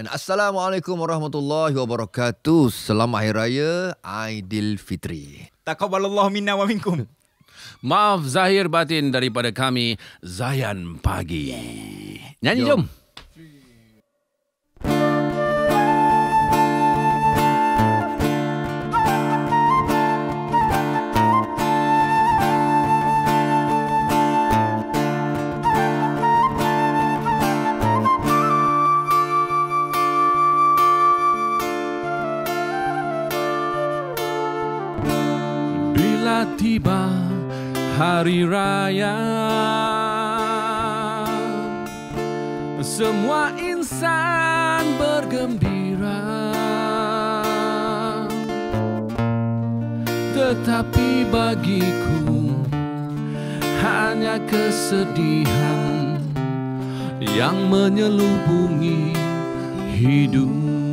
And Assalamualaikum warahmatullahi wabarakatuh. Selamat Hari Raya Aidilfitri. Taqabbalallahu minna wa minkum. Maaf zahir batin daripada kami Zayan Pagi. Nyanyi Jom. jom. Tiba hari raya. Semua insan bergembira. Tetapi bagiku Hanya kesedihan Yang menyelubungi hidup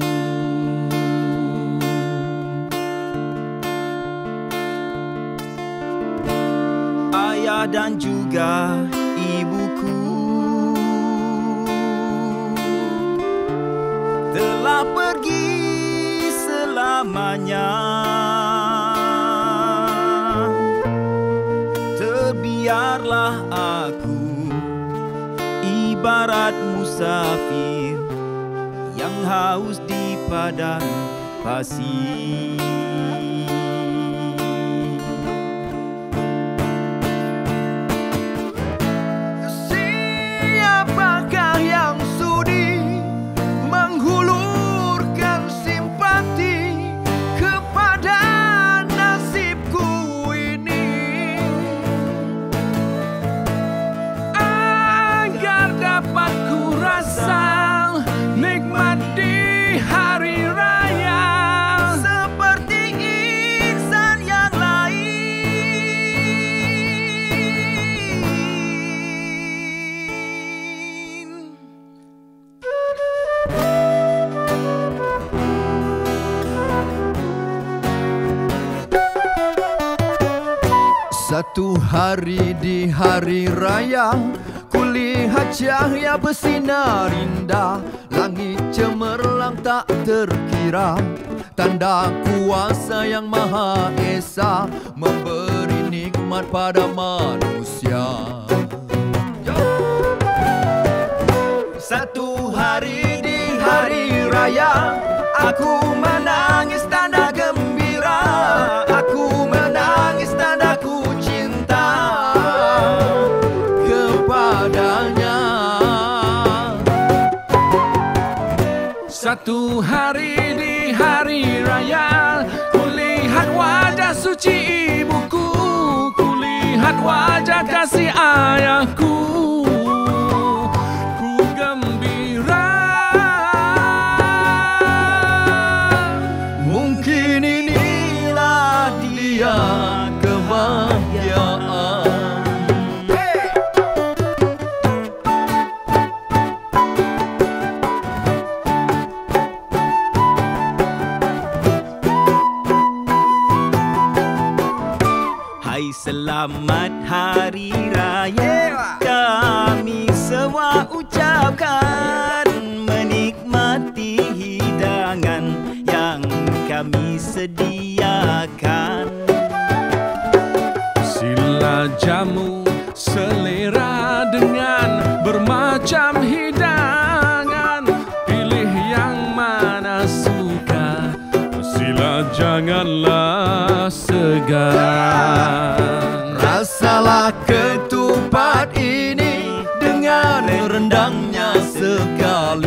dan juga ibuku telah pergi selamanya. Terbiarlah aku ibarat musafir yang haus di padang pasir. Satu hari di hari raya Kulihat cahaya bersinar indah. Langit cemerlang tak terkira Tanda kuasa yang maha esa Memberi nikmat pada manusia. Satu hari di hari raya Aku Satu hari di hari raya Kulihat wajah suci ibuku. Kulihat wajah kasih ayahku Hai selamat hari raya. Kami semua ucapkan Menikmati hidangan Yang kami sediakan. Sila jamu selera dengan bermacam hidangan. Pilih yang mana suka. Sila janganlah segan. Rasalah ketupat ini dengan rendangnya segala